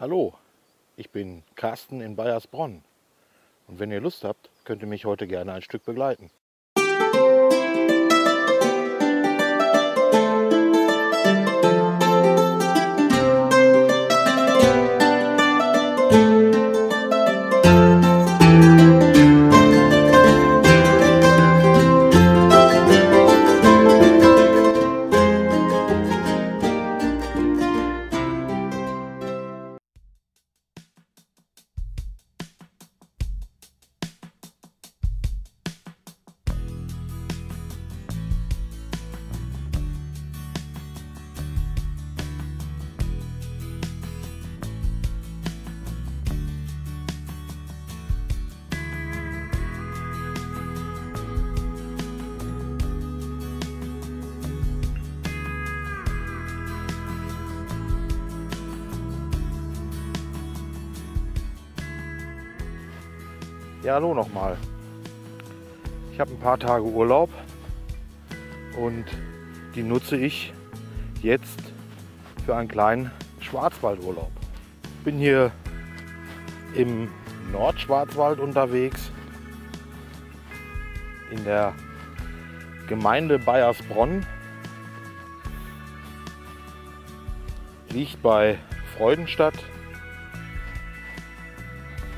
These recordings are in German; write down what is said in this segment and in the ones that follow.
Hallo, ich bin Carsten in Bayersbronn. Und wenn ihr Lust habt, könnt ihr mich heute gerne ein Stück begleiten. Ja, hallo nochmal. Ich habe ein paar Tage Urlaub und die nutze ich jetzt für einen kleinen Schwarzwaldurlaub. Bin hier im Nordschwarzwald unterwegs, in der Gemeinde Bayersbronn. Liegt bei Freudenstadt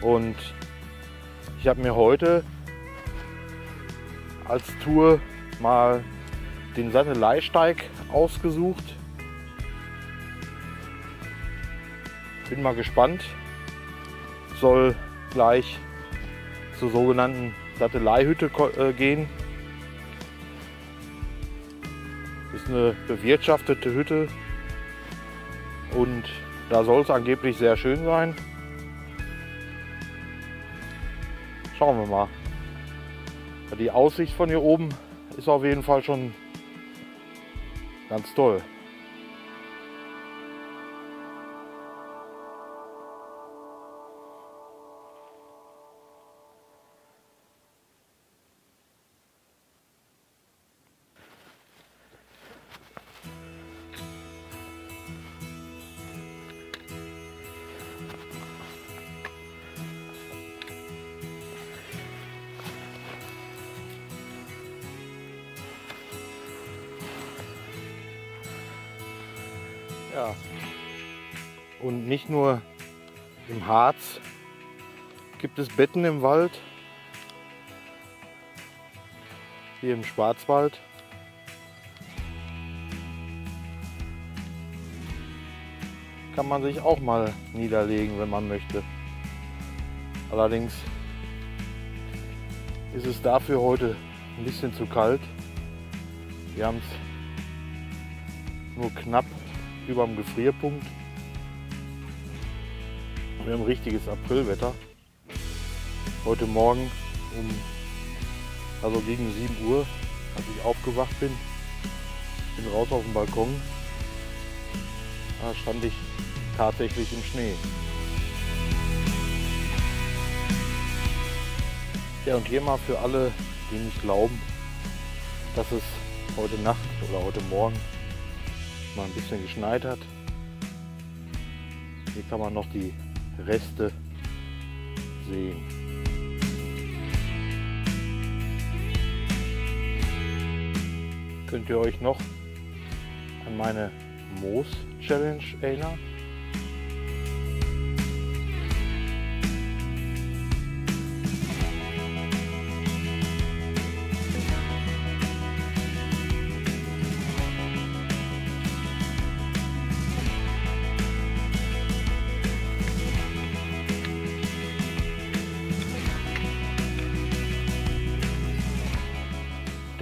und ich habe mir heute als Tour mal den Satteleisteig ausgesucht. Bin mal gespannt. Soll gleich zur sogenannten Satteleihütte äh, gehen. Ist eine bewirtschaftete Hütte und da soll es angeblich sehr schön sein. Schauen wir mal. Die Aussicht von hier oben ist auf jeden Fall schon ganz toll. Ja. Und nicht nur im Harz gibt es Betten im Wald, hier im Schwarzwald. Kann man sich auch mal niederlegen, wenn man möchte. Allerdings ist es dafür heute ein bisschen zu kalt. Wir haben es nur knapp über dem Gefrierpunkt. Wir haben richtiges Aprilwetter. Heute Morgen um also gegen 7 Uhr, als ich aufgewacht bin, bin raus auf dem Balkon. Da stand ich tatsächlich im Schnee. Ja, und hier mal für alle, die nicht glauben, dass es heute Nacht oder heute Morgen mal ein bisschen geschneit hat. Hier kann man noch die Reste sehen. Könnt ihr euch noch an meine Moos-Challenge erinnern?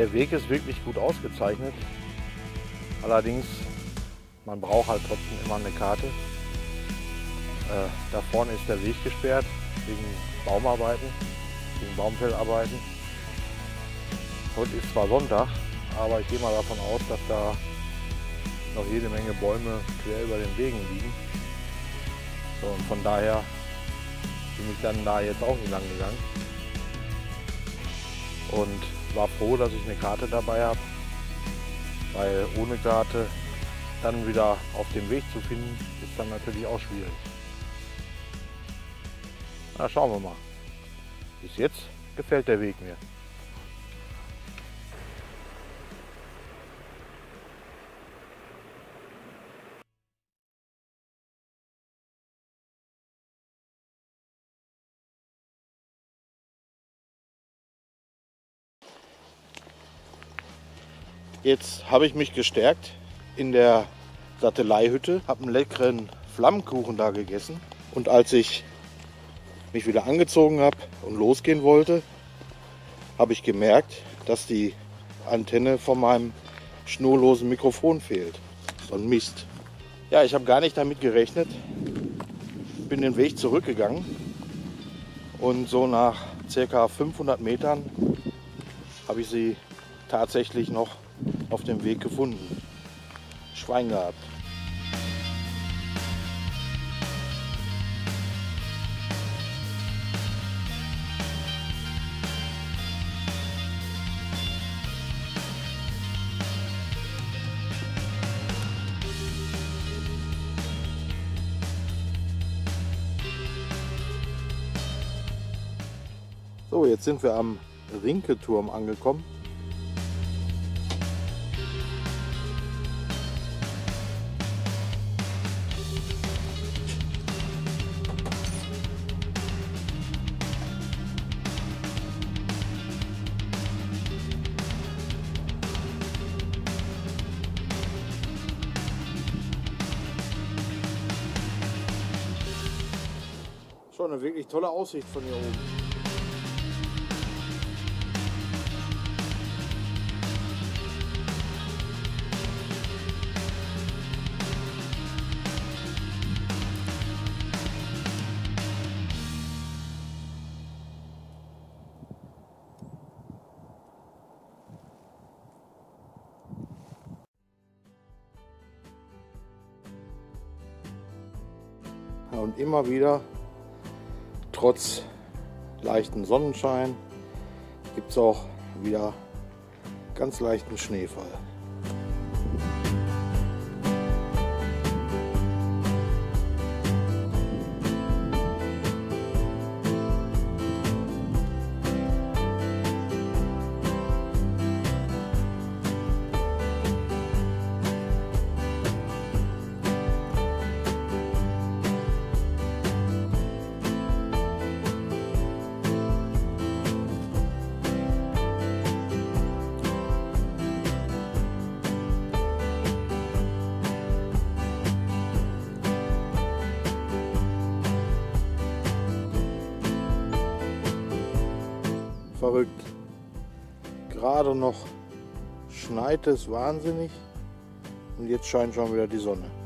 Der Weg ist wirklich gut ausgezeichnet. Allerdings, man braucht halt trotzdem immer eine Karte. Äh, da vorne ist der Weg gesperrt wegen Baumarbeiten, wegen Baumfellarbeiten. Heute ist zwar Sonntag, aber ich gehe mal davon aus, dass da noch jede Menge Bäume quer über den Wegen liegen. So, und von daher bin ich dann da jetzt auch nicht lang gegangen. Und war froh, dass ich eine Karte dabei habe, weil ohne Karte dann wieder auf dem Weg zu finden, ist dann natürlich auch schwierig. Na, schauen wir mal. Bis jetzt gefällt der Weg mir. Jetzt habe ich mich gestärkt in der Sattelleihütte, habe einen leckeren Flammenkuchen da gegessen und als ich mich wieder angezogen habe und losgehen wollte, habe ich gemerkt, dass die Antenne von meinem schnurlosen Mikrofon fehlt. So ein Mist. Ja, ich habe gar nicht damit gerechnet. Bin den Weg zurückgegangen und so nach circa 500 Metern habe ich sie tatsächlich noch auf dem Weg gefunden. Schwein gehabt. So, jetzt sind wir am Rinketurm angekommen. Schon eine wirklich tolle Aussicht von hier oben. Und immer wieder, trotz leichten Sonnenschein, gibt es auch wieder ganz leichten Schneefall. Verrückt. Gerade noch schneit es wahnsinnig und jetzt scheint schon wieder die Sonne.